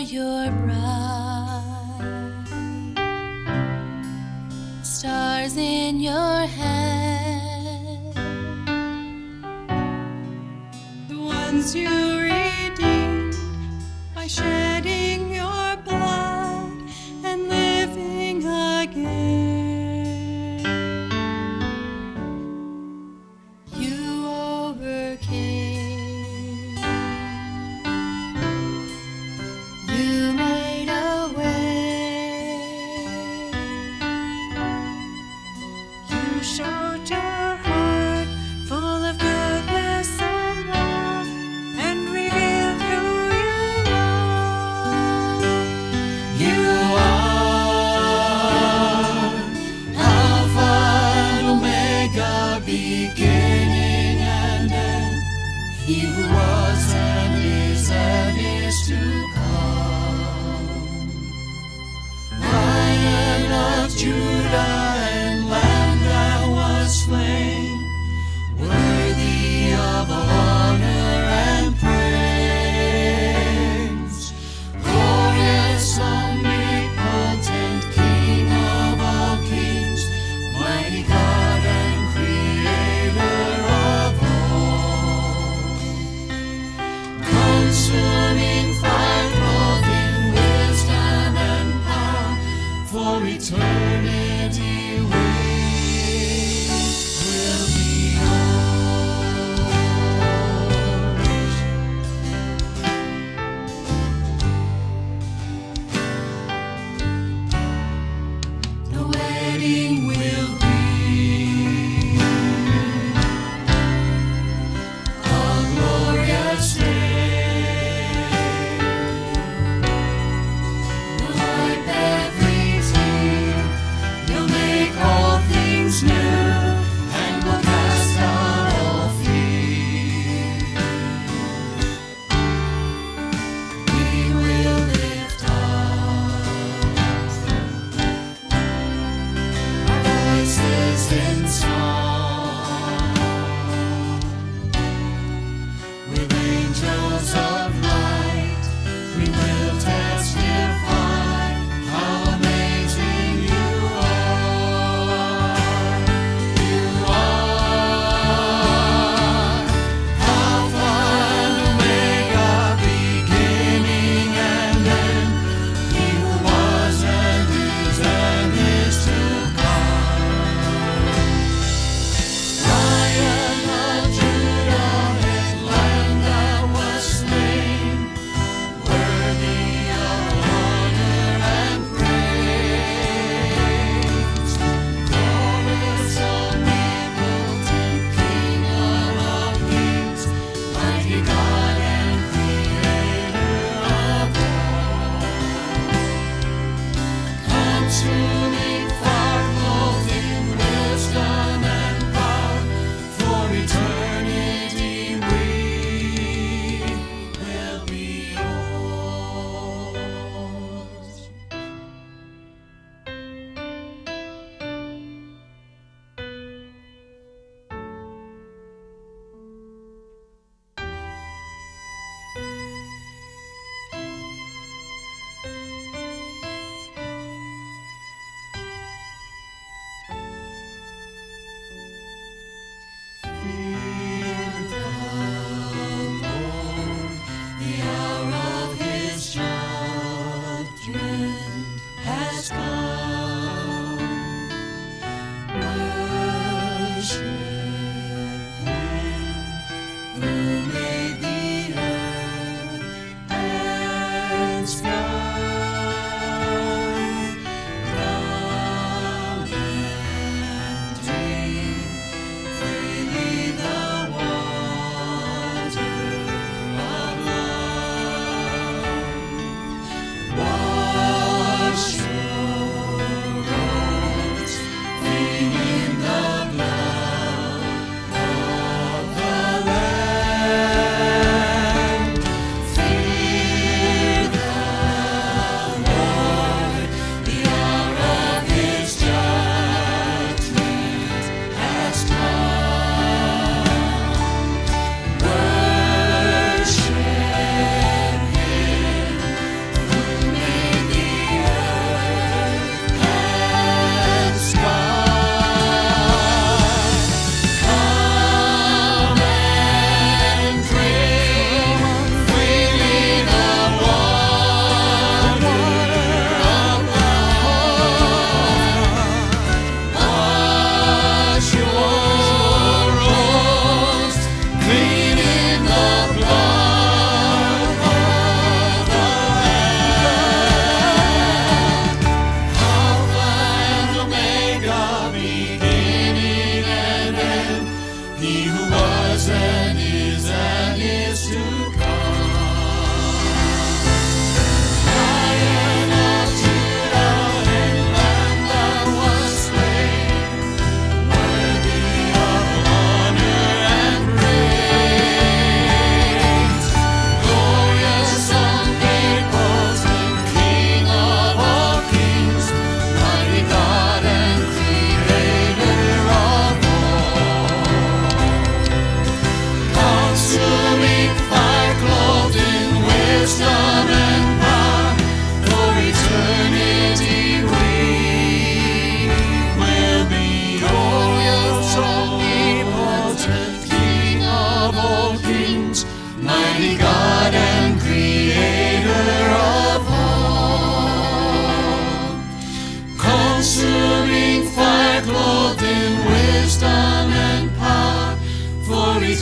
your bride, stars in your head, the ones you redeemed by shedding. Judah. presence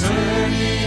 eternity